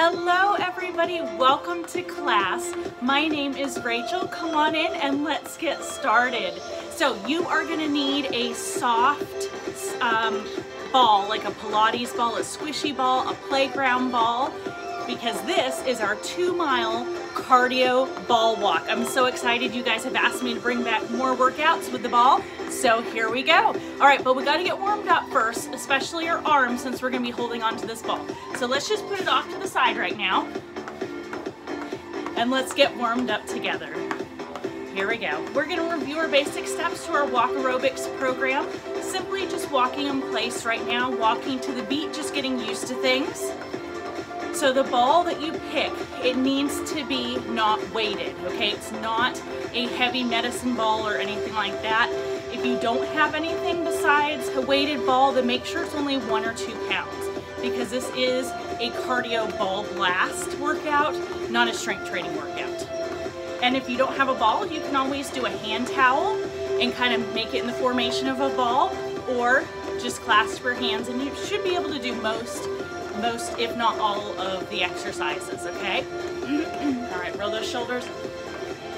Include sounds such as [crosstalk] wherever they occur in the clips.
Hello everybody, welcome to class. My name is Rachel. Come on in and let's get started. So you are gonna need a soft um, ball, like a Pilates ball, a squishy ball, a playground ball, because this is our two mile cardio ball walk. I'm so excited you guys have asked me to bring back more workouts with the ball, so here we go. All right, but we gotta get warmed up first, especially our arms since we're gonna be holding on to this ball. So let's just put it off to the side right now. And let's get warmed up together. Here we go. We're gonna review our basic steps to our walk aerobics program. Simply just walking in place right now, walking to the beat, just getting used to things. So the ball that you pick, it needs to be not weighted, okay? It's not a heavy medicine ball or anything like that. If you don't have anything besides a weighted ball, then make sure it's only one or two pounds because this is a cardio ball blast workout, not a strength training workout. And if you don't have a ball, you can always do a hand towel and kind of make it in the formation of a ball or just clasp your hands and you should be able to do most most, if not all, of the exercises, okay? all right, roll those shoulders.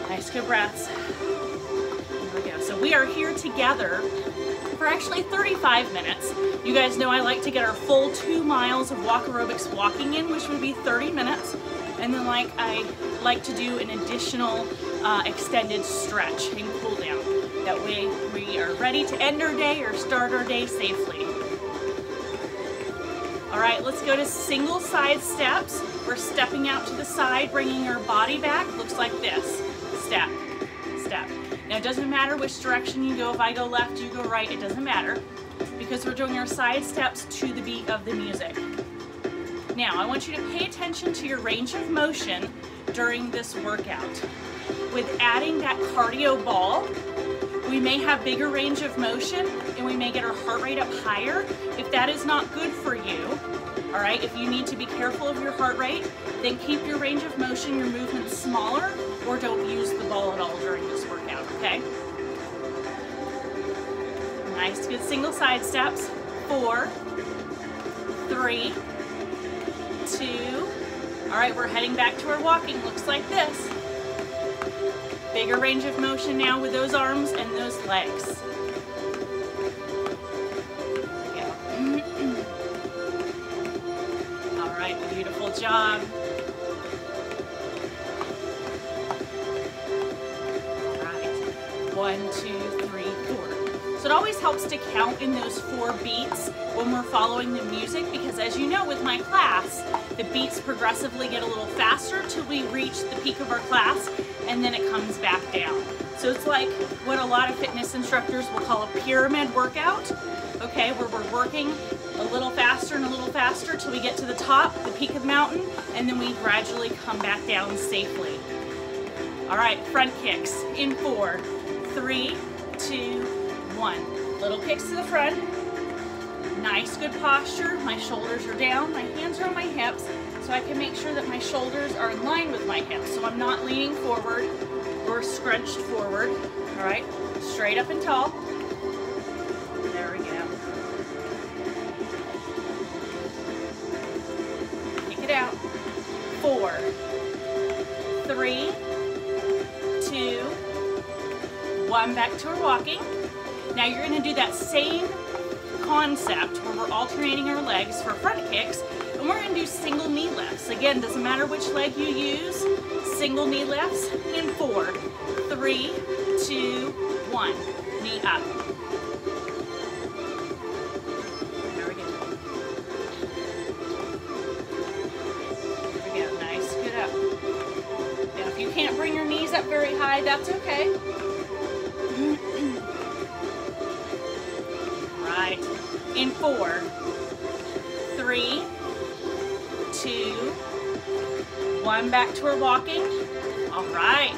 Nice, good breaths. Here we go. So we are here together for actually 35 minutes. You guys know I like to get our full two miles of walk aerobics walking in, which would be 30 minutes. And then like I like to do an additional uh, extended stretch and cool down. That way we are ready to end our day or start our day safely. All right, let's go to single side steps. We're stepping out to the side, bringing our body back. Looks like this, step, step. Now it doesn't matter which direction you go. If I go left, you go right, it doesn't matter because we're doing our side steps to the beat of the music. Now, I want you to pay attention to your range of motion during this workout. With adding that cardio ball, we may have bigger range of motion and we may get our heart rate up higher. If that is not good for you, all right, if you need to be careful of your heart rate, then keep your range of motion, your movement smaller, or don't use the ball at all during this workout, okay? Nice, good single side steps. Four, three, two. All right, we're heading back to our walking. Looks like this. Bigger range of motion now with those arms and those legs. [clears throat] All right, beautiful job. It always helps to count in those four beats when we're following the music because as you know with my class, the beats progressively get a little faster till we reach the peak of our class and then it comes back down. So it's like what a lot of fitness instructors will call a pyramid workout, okay, where we're working a little faster and a little faster till we get to the top, the peak of the mountain, and then we gradually come back down safely. All right, front kicks in four, three, two, one. Little kicks to the front. Nice, good posture. My shoulders are down, my hands are on my hips, so I can make sure that my shoulders are in line with my hips. So I'm not leaning forward or scrunched forward. All right, straight up and tall. There we go. Kick it out. Four, three, two, one. Back to our walking. Now you're gonna do that same concept where we're alternating our legs for front kicks and we're gonna do single knee lifts. Again, doesn't matter which leg you use, single knee lifts in four, three, two, one. Knee up. There we nice, good up. Now if you can't bring your knees up very high, that's okay. In four, three, two, one. Back to our walking. All right.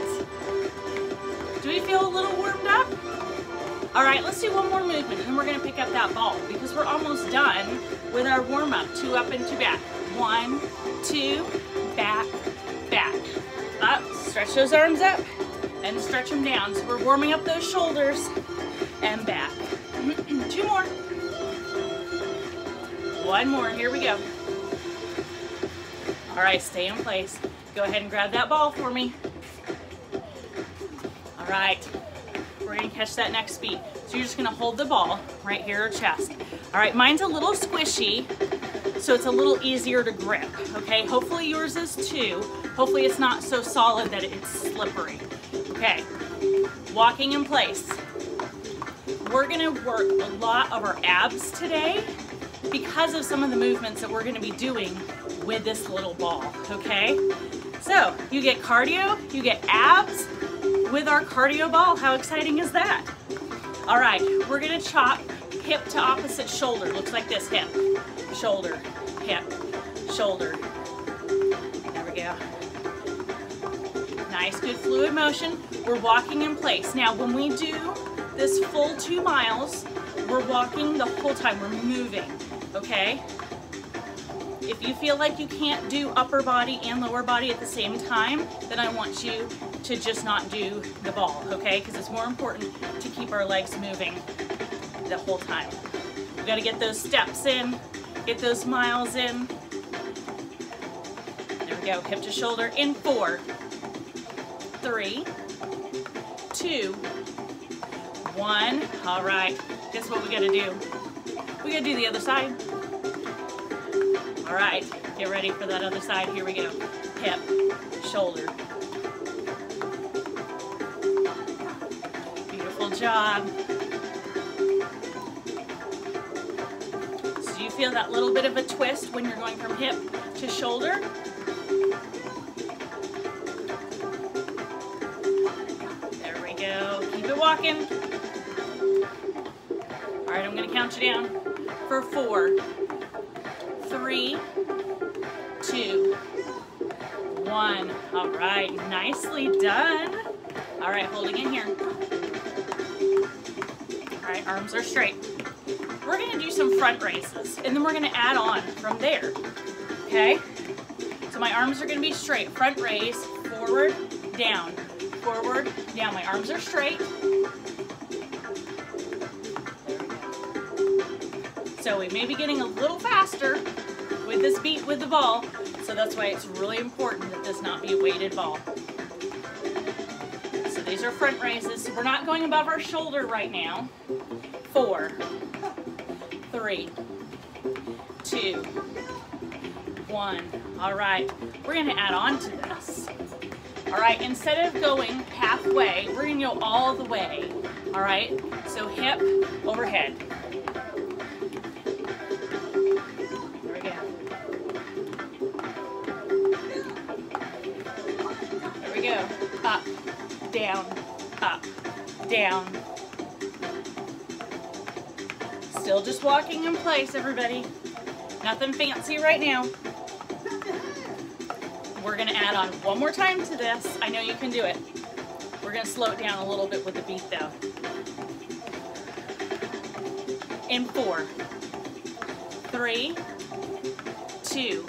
Do we feel a little warmed up? All right, let's do one more movement and we're gonna pick up that ball because we're almost done with our warm up. Two up and two back. One, two, back, back. Up, stretch those arms up and stretch them down. So we're warming up those shoulders and back. [clears throat] Two more. One more, here we go. All right, stay in place. Go ahead and grab that ball for me. All right, we're gonna catch that next beat. So you're just gonna hold the ball right here chest. All right, mine's a little squishy, so it's a little easier to grip, okay? Hopefully yours is too. Hopefully it's not so solid that it's slippery. Okay, walking in place. We're gonna work a lot of our abs today because of some of the movements that we're gonna be doing with this little ball, okay? So you get cardio, you get abs with our cardio ball. How exciting is that? All right, we're gonna chop hip to opposite shoulder. Looks like this, hip, shoulder, hip, shoulder. There we go. Nice, good fluid motion. We're walking in place. Now, when we do this full two miles, we're walking the whole time, we're moving, okay? If you feel like you can't do upper body and lower body at the same time, then I want you to just not do the ball, okay? Because it's more important to keep our legs moving the whole time. We gotta get those steps in, get those miles in. There we go, hip to shoulder in four, three, two, one. All right, guess what we gotta do? We gotta do the other side. All right, get ready for that other side. Here we go. Hip, shoulder. Beautiful job. So you feel that little bit of a twist when you're going from hip to shoulder? There we go. Keep it walking. All right, I'm gonna count you down for four, three, two, one. All right, nicely done. All right, holding in here. All right, arms are straight. We're gonna do some front raises and then we're gonna add on from there, okay? So my arms are gonna be straight. Front raise, forward, down, forward, down. My arms are straight. So we may be getting a little faster with this beat with the ball. So that's why it's really important that this not be a weighted ball. So these are front raises. So we're not going above our shoulder right now. Four, three, two, one. All right, we're gonna add on to this. All right, instead of going halfway, we're gonna go all the way. All right, so hip overhead. Down. Still just walking in place, everybody. Nothing fancy right now. We're gonna add on one more time to this. I know you can do it. We're gonna slow it down a little bit with the beat though. In four, three, two,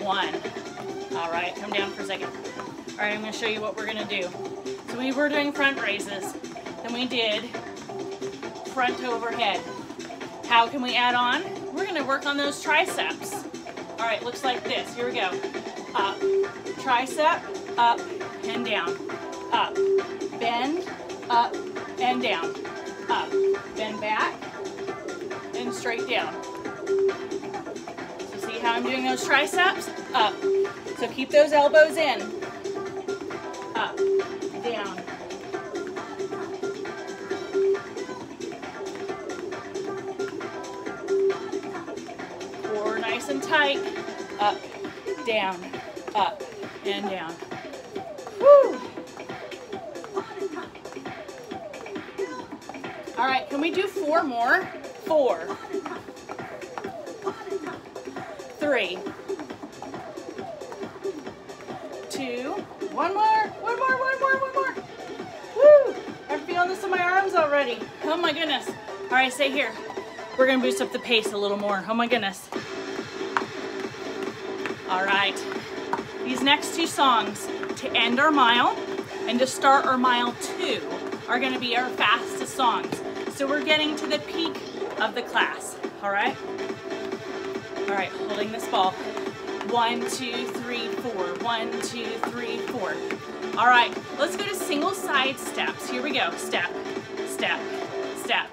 one. All right, come down for a second. All right, I'm gonna show you what we're gonna do. We were doing front raises, then we did front overhead. How can we add on? We're gonna work on those triceps. All right, looks like this. Here we go. Up, tricep, up and down. Up, bend, up and down. Up, bend back, and straight down. So see how I'm doing those triceps? Up. So keep those elbows in. Tight. Up, down, up, and down. Woo! All right, can we do four more? Four. Three. Two. One more, one more, one more, one more. Woo! I'm feeling this in my arms already. Oh my goodness. All right, stay here. We're gonna boost up the pace a little more. Oh my goodness. All right. These next two songs to end our mile and to start our mile two are gonna be our fastest songs. So we're getting to the peak of the class, all right? All right, holding this ball. One, two, three, four. One, two, three, four. All right, let's go to single side steps. Here we go. Step, step, step.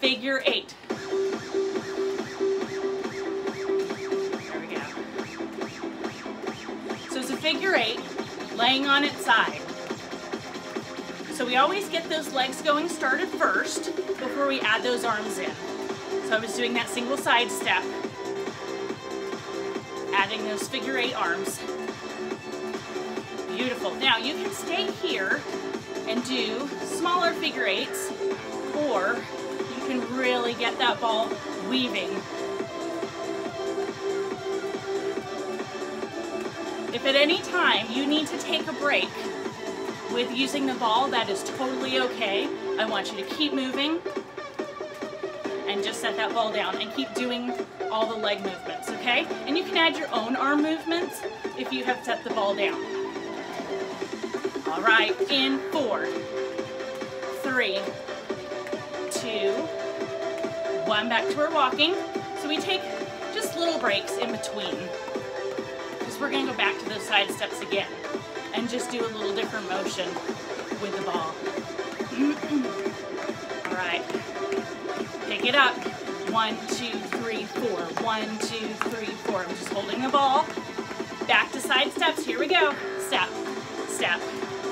Figure eight. Figure eight, laying on its side. So we always get those legs going started first before we add those arms in. So I was doing that single side step, adding those figure eight arms. Beautiful. Now you can stay here and do smaller figure eights, or you can really get that ball weaving. If at any time you need to take a break, with using the ball, that is totally okay. I want you to keep moving and just set that ball down and keep doing all the leg movements, okay? And you can add your own arm movements if you have set the ball down. All right, in four, three, two, one, back to our walking. So we take just little breaks in between we're gonna go back to those side steps again and just do a little different motion with the ball. [clears throat] All right, pick it up. One, two, three, four. One, two, three, four. I'm just holding the ball. Back to side steps. Here we go. Step, step,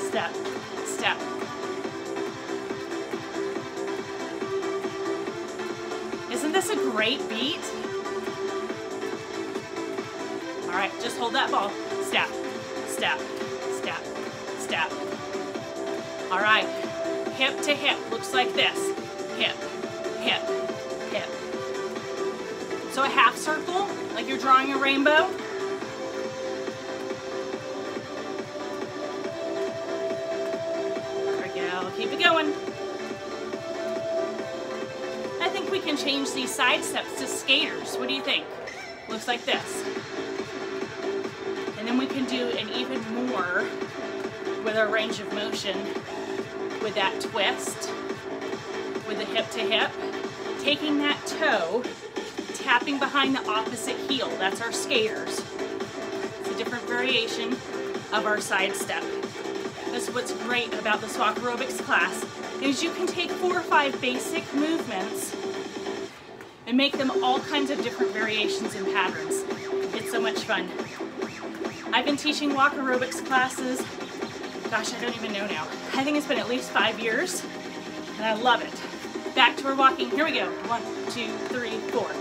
step, step. Isn't this a great beat? All right, just hold that ball. Step, step, step, step. All right, hip to hip, looks like this. Hip, hip, hip. So a half circle, like you're drawing a rainbow. There we go, keep it going. I think we can change these side steps to skaters. What do you think? Looks like this. We can do an even more with our range of motion with that twist, with the hip to hip, taking that toe, tapping behind the opposite heel. That's our skaters. It's a different variation of our side step. That's what's great about the Swak Aerobics class, is you can take four or five basic movements and make them all kinds of different variations and patterns. It's so much fun. I've been teaching walk aerobics classes, gosh, I don't even know now. I think it's been at least five years, and I love it. Back to our walking. Here we go. One, two, three, four.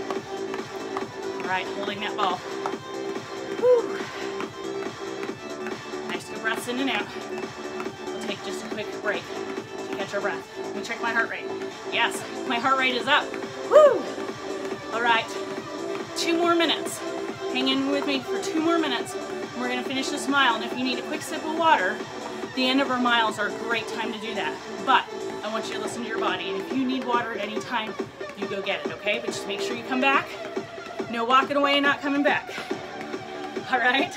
All right, holding that ball. Whew. Nice good breaths in and out. We'll take just a quick break to catch our breath. Let me check my heart rate. Yes, my heart rate is up. Woo! All right, two more minutes. Hang in with me for two more minutes. We're gonna finish this mile. And if you need a quick sip of water, the end of our miles are a great time to do that. But I want you to listen to your body. And if you need water at any time, you go get it, okay? But just make sure you come back. No walking away and not coming back. [laughs] All right?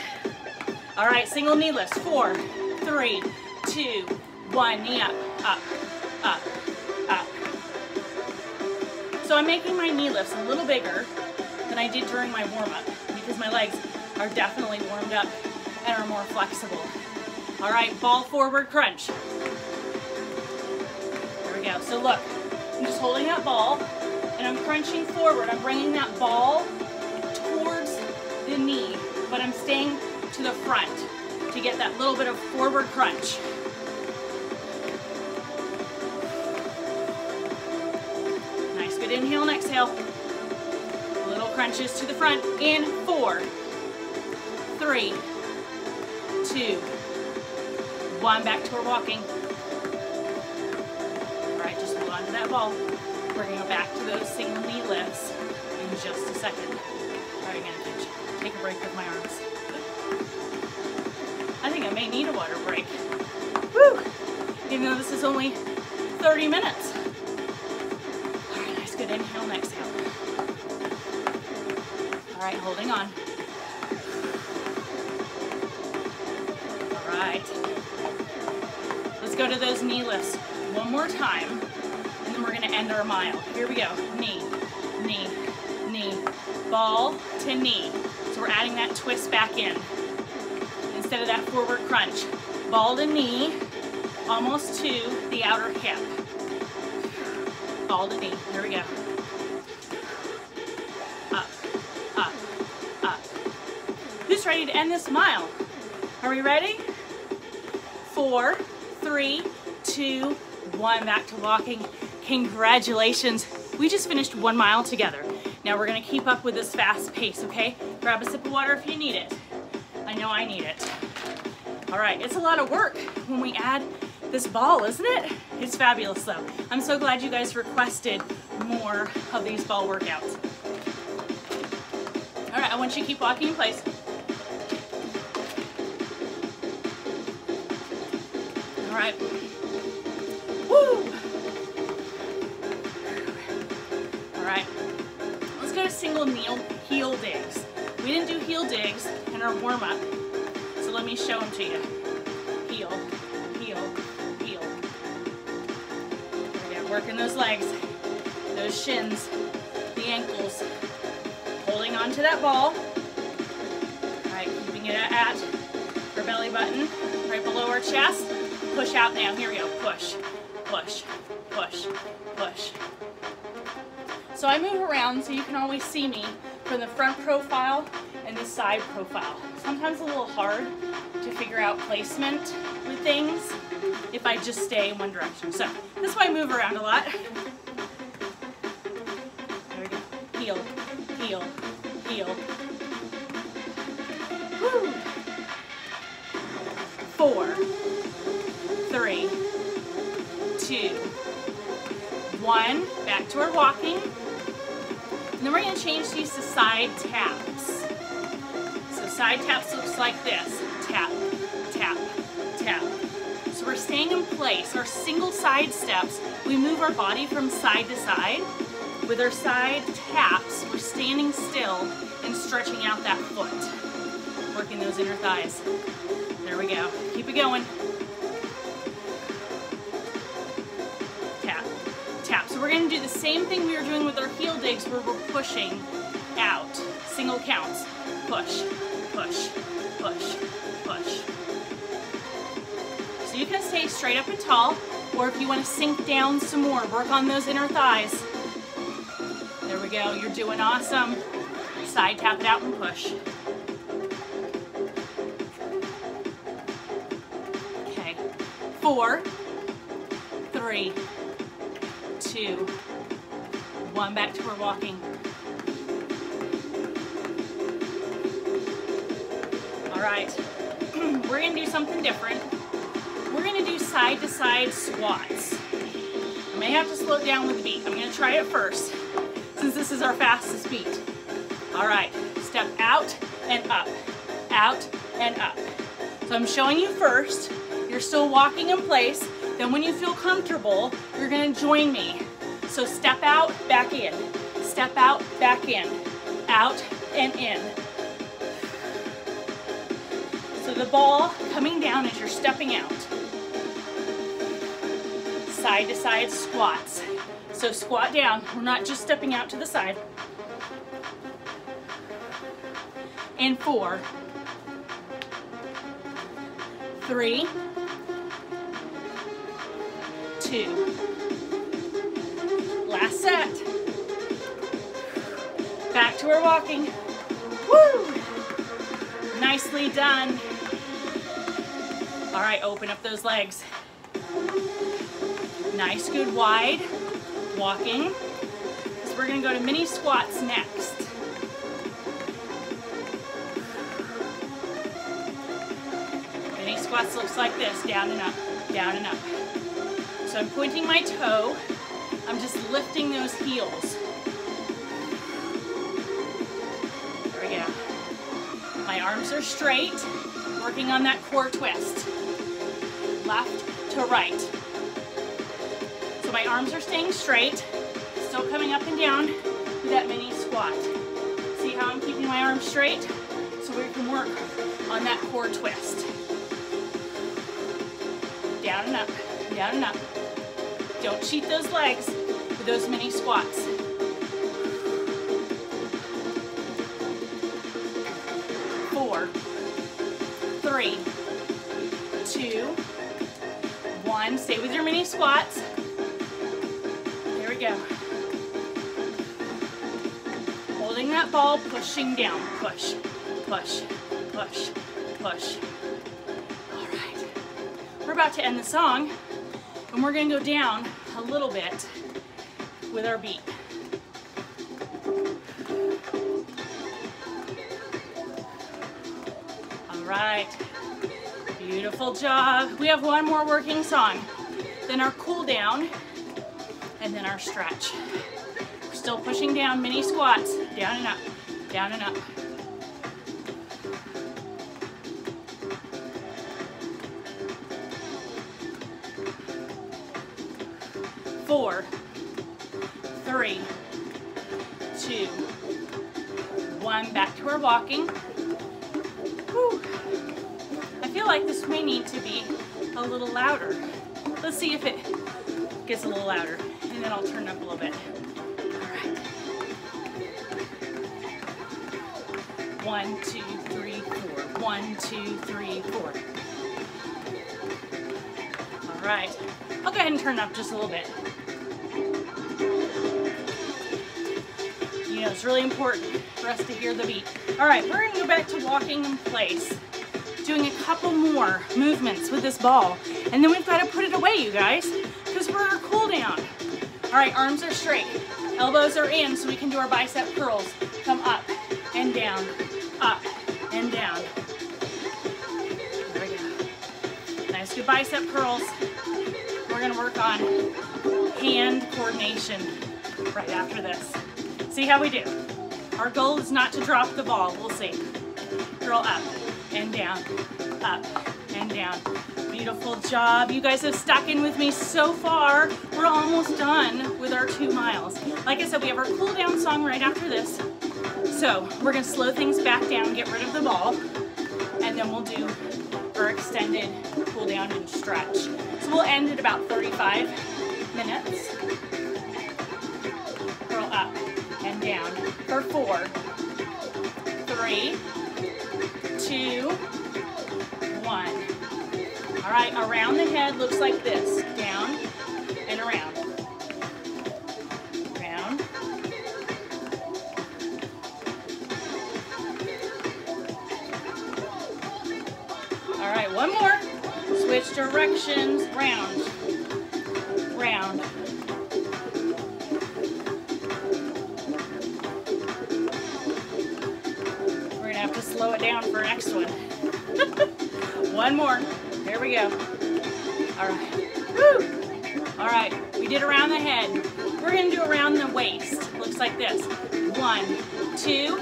All right, single knee lifts. Four, three, two, one. Knee up, up, up, up. So I'm making my knee lifts a little bigger than I did during my warm-up because my legs are definitely warmed up and are more flexible. All right, ball forward crunch. There we go. So look, I'm just holding that ball and I'm crunching forward. I'm bringing that ball towards the knee, but I'm staying to the front to get that little bit of forward crunch. Nice, good inhale and exhale. Little crunches to the front in four, three, two, one. Back to our walking. All right, just hold on to that ball. We're gonna go back to those single knee lifts in just a second. All right, I'm gonna take a break with my arms. I think I may need a water break. Woo! Even though this is only 30 minutes. All right, nice, good inhale and exhale. All right, holding on. Go to those knee lifts one more time, and then we're gonna end our mile. Here we go, knee, knee, knee, ball to knee. So we're adding that twist back in instead of that forward crunch. Ball to knee, almost to the outer hip. Ball to knee, here we go. Up, up, up. Who's ready to end this mile? Are we ready? Four, three, two, one. Back to walking. Congratulations. We just finished one mile together. Now we're gonna keep up with this fast pace, okay? Grab a sip of water if you need it. I know I need it. All right, it's a lot of work when we add this ball, isn't it? It's fabulous though. I'm so glad you guys requested more of these ball workouts. All right, I want you to keep walking in place. Right. Woo! All right, let's go to single kneel heel digs. We didn't do heel digs in our warm up, so let me show them to you. Heel, heel, heel. Working those legs, those shins, the ankles. Holding on to that ball. All right, keeping it at our belly button, right below our chest. Push out now. Here we go. Push, push, push, push. So I move around so you can always see me from the front profile and the side profile. Sometimes a little hard to figure out placement with things if I just stay in one direction. So that's why I move around a lot. There we go. Heel, heel, heel. One. Back to our walking. And then we're gonna change these to side taps. So side taps looks like this. Tap, tap, tap. So we're staying in place. Our single side steps, we move our body from side to side. With our side taps, we're standing still and stretching out that foot. Working those inner thighs. There we go. Keep it going. We're gonna do the same thing we were doing with our heel digs where we're pushing out. Single counts. Push, push, push, push. So you can stay straight up and tall, or if you wanna sink down some more, work on those inner thighs. There we go, you're doing awesome. Side tap it out and push. Okay, four, three, two, one. Back to our walking. All right, [clears throat] we're gonna do something different. We're gonna do side to side squats. I may have to slow down with the beat. I'm gonna try it first since this is our fastest beat. All right, step out and up, out and up. So I'm showing you first. You're still walking in place. Then when you feel comfortable, you're gonna join me. So step out, back in. Step out, back in. Out and in. So the ball coming down as you're stepping out. Side to side squats. So squat down. We're not just stepping out to the side. And four, three, two. Last set. Back to our walking. Woo! Nicely done. All right, open up those legs. Nice, good wide walking. So we're gonna go to mini squats next. Mini squats looks like this, down and up, down and up. So I'm pointing my toe, I'm just lifting those heels. There we go. My arms are straight, working on that core twist. Left to right. So my arms are staying straight, still coming up and down with that mini squat. See how I'm keeping my arms straight? So we can work on that core twist. Down and up, down and up. Don't cheat those legs those mini squats. four, three, two, one. Stay with your mini squats. Here we go. Holding that ball, pushing down. Push, push, push, push. All right. We're about to end the song, and we're gonna go down a little bit with our beat. All right. Beautiful job. We have one more working song. Then our cool down, and then our stretch. We're still pushing down mini squats, down and up, down and up. Four, three, two, one. Back to our walking. Whew. I feel like this may need to be a little louder. Let's see if it gets a little louder, and then I'll turn up a little bit. Right. One, two, three, four. One, two, three, four. All right. I'll go ahead and turn up just a little bit. It's really important for us to hear the beat. All right, we're gonna go back to walking in place, doing a couple more movements with this ball, and then we've got to put it away, you guys, because we're our cool down. All right, arms are straight, elbows are in, so we can do our bicep curls. Come up and down, up and down. There we go. Nice, good bicep curls. We're gonna work on hand coordination right after this. See how we do. Our goal is not to drop the ball. We'll see. Curl up and down, up and down. Beautiful job. You guys have stuck in with me so far. We're almost done with our two miles. Like I said, we have our cool down song right after this. So we're gonna slow things back down, get rid of the ball, and then we'll do our extended cool down and stretch. So we'll end at about 35 minutes. Down for four, three, two, one. All right, around the head looks like this. Down and around. Round. All right, one more. Switch directions. Round. Round. One more. There we go. All right. Woo! All right, we did around the head. We're gonna do around the waist. Looks like this. One, two,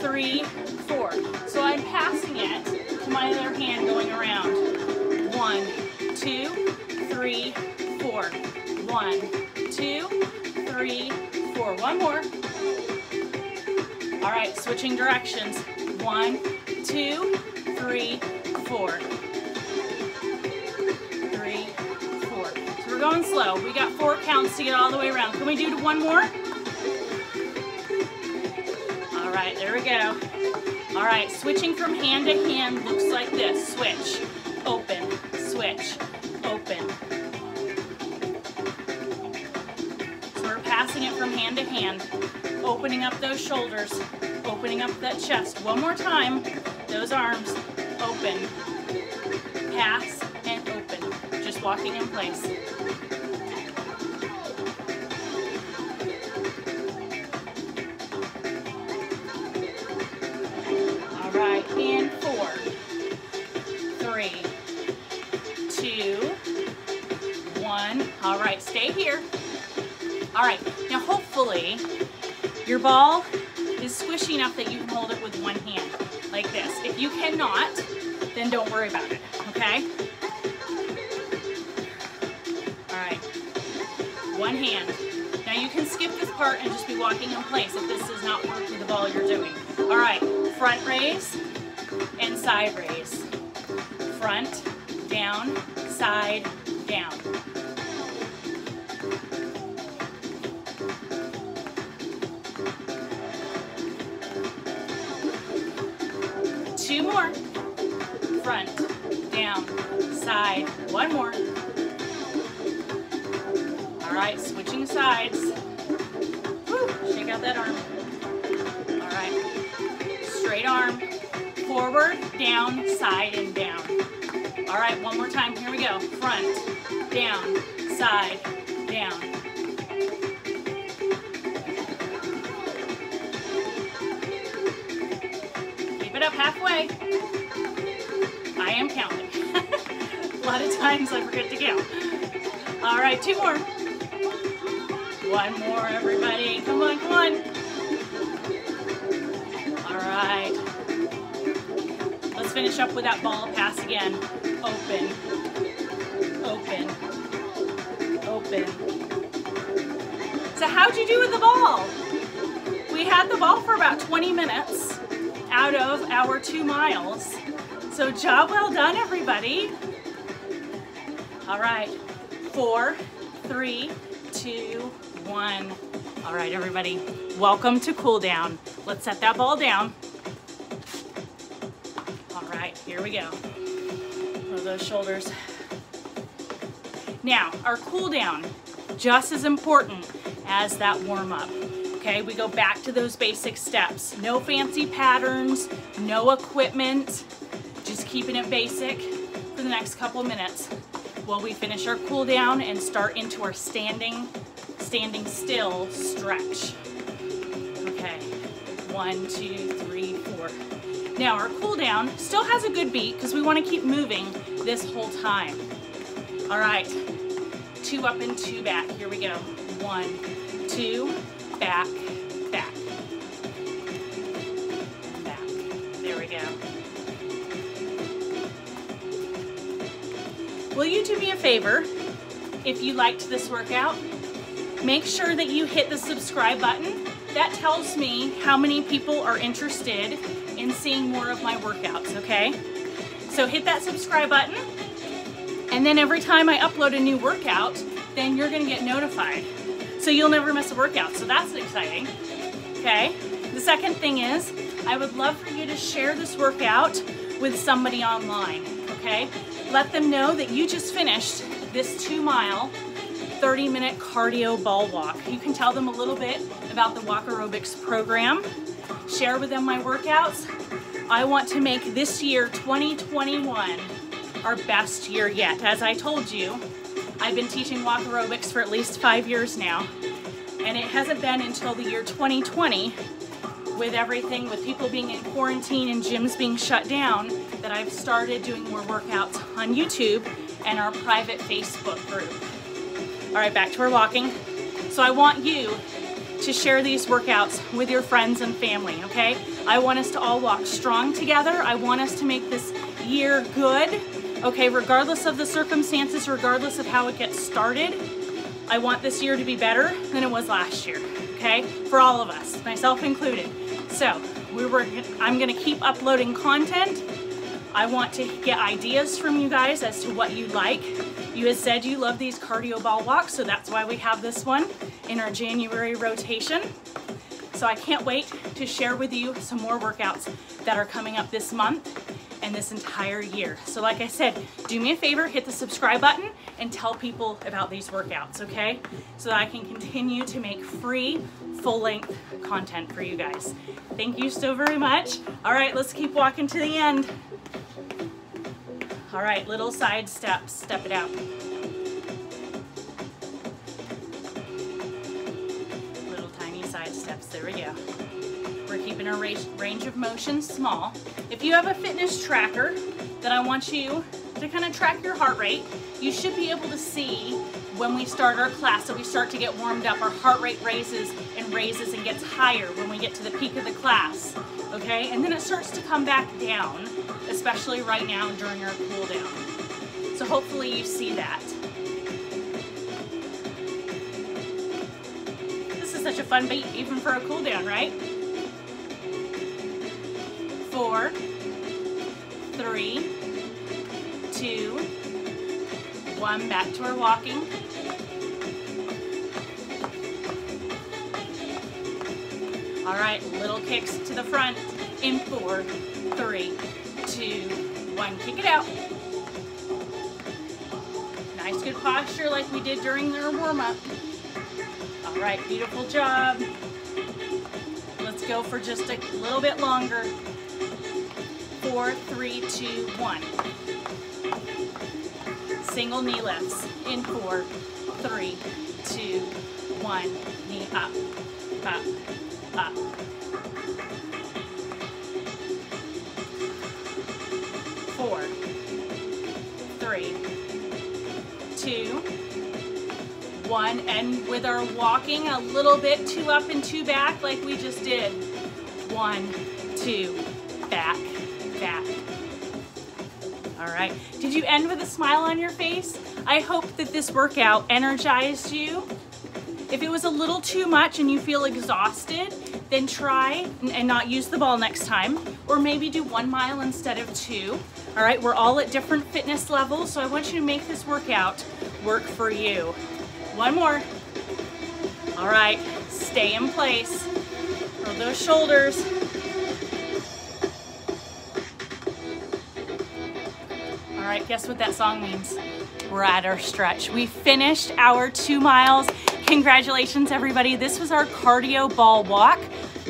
three, four. So I'm passing it to my other hand going around. One, two, three, four. One, two, three, four. One more. All right, switching directions. One, two, three, four. Going slow. We got four counts to get all the way around. Can we do one more? All right, there we go. All right, switching from hand to hand looks like this. Switch, open, switch, open. So we're passing it from hand to hand, opening up those shoulders, opening up that chest. One more time, those arms, open, pass, and open. Just walking in place. All right, stay here. All right, now hopefully your ball is squishy enough that you can hold it with one hand, like this. If you cannot, then don't worry about it, okay? All right, one hand. Now you can skip this part and just be walking in place if this does not work with the ball you're doing. All right, front raise and side raise. Front, down, side, down, side, and down. All right, one more time. Here we go. Front, down, side, down. Keep it up halfway. I am counting. [laughs] A lot of times I forget to count. All right, two more. One more, everybody. Come on, come on. Finish up with that ball pass again. Open, open, open. So how'd you do with the ball? We had the ball for about 20 minutes out of our two miles. So job well done, everybody. All right, four, three, two, one. All right, everybody, welcome to cool down. Let's set that ball down. We go. Those shoulders. Now, our cool down, just as important as that warm up. Okay, we go back to those basic steps. No fancy patterns, no equipment, just keeping it basic for the next couple minutes while we finish our cool down and start into our standing, standing still stretch. Okay, one, two, three, four. Now our cool down still has a good beat because we want to keep moving this whole time. All right, two up and two back. Here we go. One, two, back, back, back. There we go. Will you do me a favor? If you liked this workout, make sure that you hit the subscribe button. That tells me how many people are interested in seeing more of my workouts, okay? So hit that subscribe button, and then every time I upload a new workout, then you're gonna get notified. So you'll never miss a workout, so that's exciting, okay? The second thing is, I would love for you to share this workout with somebody online, okay? Let them know that you just finished this two mile, 30 minute cardio ball walk. You can tell them a little bit about the Walk Aerobics program. Share with them my workouts. I want to make this year, 2021, our best year yet. As I told you, I've been teaching Walk Aerobics for at least five years now, and it hasn't been until the year 2020 with everything, with people being in quarantine and gyms being shut down, that I've started doing more workouts on YouTube and our private Facebook group. All right, back to our walking. So I want you to share these workouts with your friends and family, okay? I want us to all walk strong together. I want us to make this year good, okay? Regardless of the circumstances, regardless of how it gets started, I want this year to be better than it was last year, okay? For all of us, myself included. So we were, I'm gonna keep uploading content. I want to get ideas from you guys as to what you like. You had said you love these cardio ball walks, so that's why we have this one in our January rotation. So I can't wait to share with you some more workouts that are coming up this month and this entire year. So like I said, do me a favor, hit the subscribe button and tell people about these workouts, okay? So that I can continue to make free, full-length content for you guys. Thank you so very much. All right, let's keep walking to the end. All right, little side steps, step it out. There we go. We're keeping our range of motion small. If you have a fitness tracker, then I want you to kind of track your heart rate. You should be able to see when we start our class, so we start to get warmed up, our heart rate raises and raises and gets higher when we get to the peak of the class, okay? And then it starts to come back down, especially right now during our cool down. So hopefully you see that. Fun beat, even for a cool down, right? Four, three, two, one, back to our walking. All right, little kicks to the front in four, three, two, one. Kick it out. Nice, good posture like we did during our warm-up. Right, beautiful job. Let's go for just a little bit longer. Four, three, two, one. Single knee lifts in four, three, two, one. Knee up, up, up. Four, three, one. And with our walking a little bit two up and two back like we just did. One, two, back, back. All right. Did you end with a smile on your face? I hope that this workout energized you. If it was a little too much and you feel exhausted, then try and not use the ball next time, or maybe do one mile instead of two. All right, we're all at different fitness levels, so I want you to make this workout work for you. One more. All right, stay in place. Throw those shoulders. All right, guess what that song means? We're at our stretch. We finished our two miles. Congratulations, everybody. This was our cardio ball walk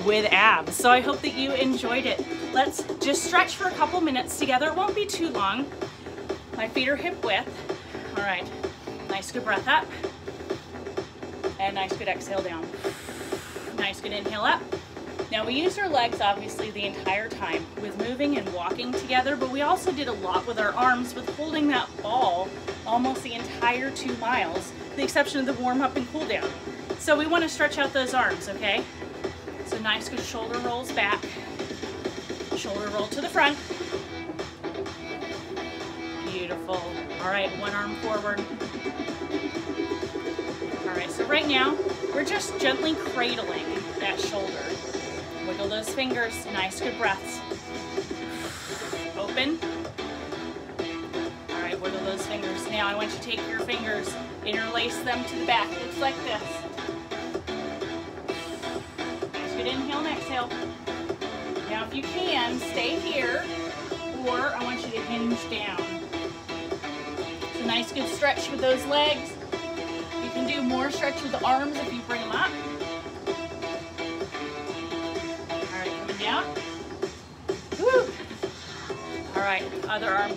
with abs. So I hope that you enjoyed it. Let's just stretch for a couple minutes together. It won't be too long. My feet are hip width. All right, nice good breath up. And nice good exhale down. Nice good inhale up. Now we used our legs obviously the entire time with moving and walking together, but we also did a lot with our arms with holding that ball almost the entire two miles, the exception of the warm up and cool down. So we want to stretch out those arms, okay? So nice good shoulder rolls back. Shoulder roll to the front. Beautiful. All right, one arm forward. So right now, we're just gently cradling that shoulder. Wiggle those fingers, nice good breaths. Open. All right, wiggle those fingers. Now I want you to take your fingers, interlace them to the back. Looks like this. Nice good inhale and exhale. Now if you can, stay here, or I want you to hinge down. So nice good stretch with those legs. More stretch with the arms if you bring them up. All right, coming down. Woo! All right, other arm.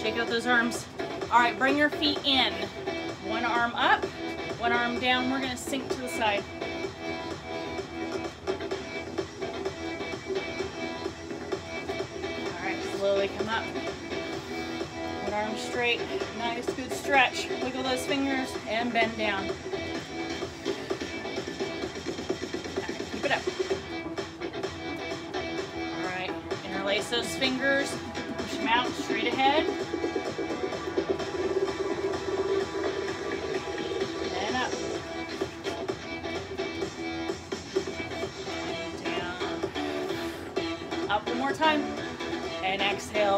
Shake out those arms. All right, bring your feet in. One arm up, one arm down. We're gonna sink to the side. All right, slowly come up. One arm straight, nice, good stretch. Wiggle those fingers and bend down. Keep it up. All right, interlace those fingers, push them out straight ahead.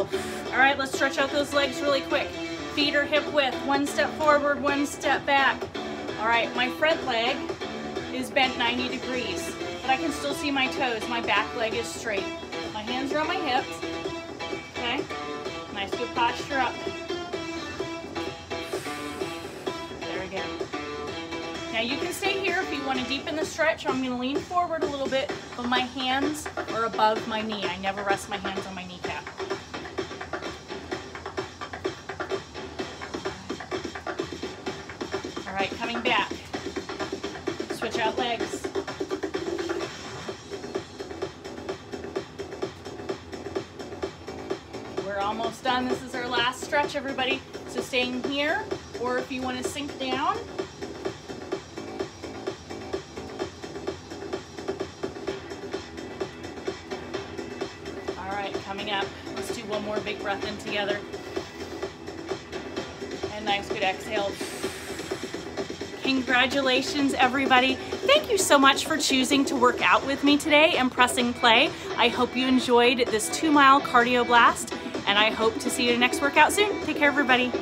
All right, let's stretch out those legs really quick. Feet are hip width. One step forward, one step back. All right, my front leg is bent 90 degrees, but I can still see my toes. My back leg is straight. My hands are on my hips. Okay, nice good posture up. There we go. Now you can stay here if you want to deepen the stretch. I'm going to lean forward a little bit, but my hands are above my knee. I never rest my hands on my kneecap. Stretch, everybody. So staying here, or if you want to sink down, All right, coming up. Let's do one more big breath in together. And nice, good exhale. Congratulations, everybody. Thank you so much for choosing to work out with me today and pressing play. I hope you enjoyed this two mile cardio blast and I hope to see you next workout soon. Take care everybody.